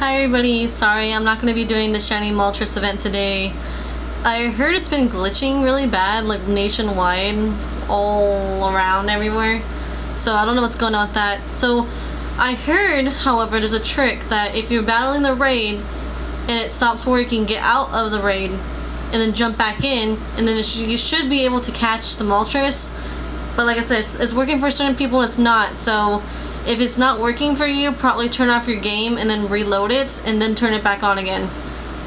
Hi everybody, sorry I'm not going to be doing the Shiny Moltres event today. I heard it's been glitching really bad, like nationwide, all around everywhere. So I don't know what's going on with that. So I heard, however, there's a trick that if you're battling the raid and it stops working, get out of the raid and then jump back in and then you should be able to catch the Moltres. But like I said, it's, it's working for certain people, it's not. So if it's not working for you, probably turn off your game and then reload it and then turn it back on again.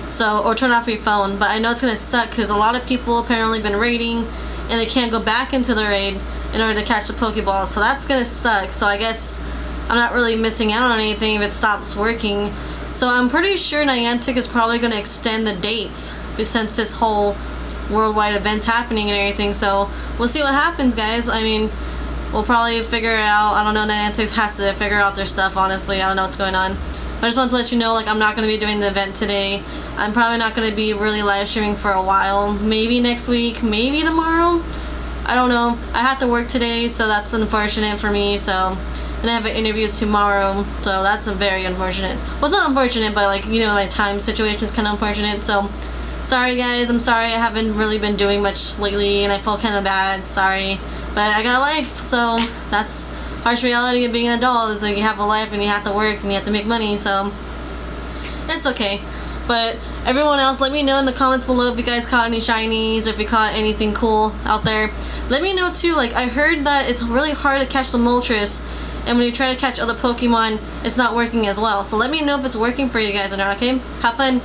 So, or turn off your phone. But I know it's going to suck because a lot of people apparently been raiding and they can't go back into the raid in order to catch the Pokeball. So that's going to suck. So I guess I'm not really missing out on anything if it stops working. So I'm pretty sure Niantic is probably going to extend the dates since this whole worldwide event's happening and everything. So we'll see what happens, guys. I mean, we'll probably figure it out. I don't know, Niantic has to figure out their stuff, honestly. I don't know what's going on. But I just want to let you know, like, I'm not going to be doing the event today. I'm probably not going to be really live streaming for a while. Maybe next week, maybe tomorrow. I don't know. I have to work today, so that's unfortunate for me, so... And I have an interview tomorrow, so that's very unfortunate. Well, it's not unfortunate, but, like, you know, my time situation is kind of unfortunate, so... Sorry, guys. I'm sorry I haven't really been doing much lately, and I feel kind of bad. Sorry. But I got a life, so that's harsh reality of being an adult is like you have a life and you have to work and you have to make money, so it's okay. But everyone else, let me know in the comments below if you guys caught any shinies or if you caught anything cool out there. Let me know too, like I heard that it's really hard to catch the Moltres and when you try to catch other Pokemon, it's not working as well. So let me know if it's working for you guys or not, okay? Have fun!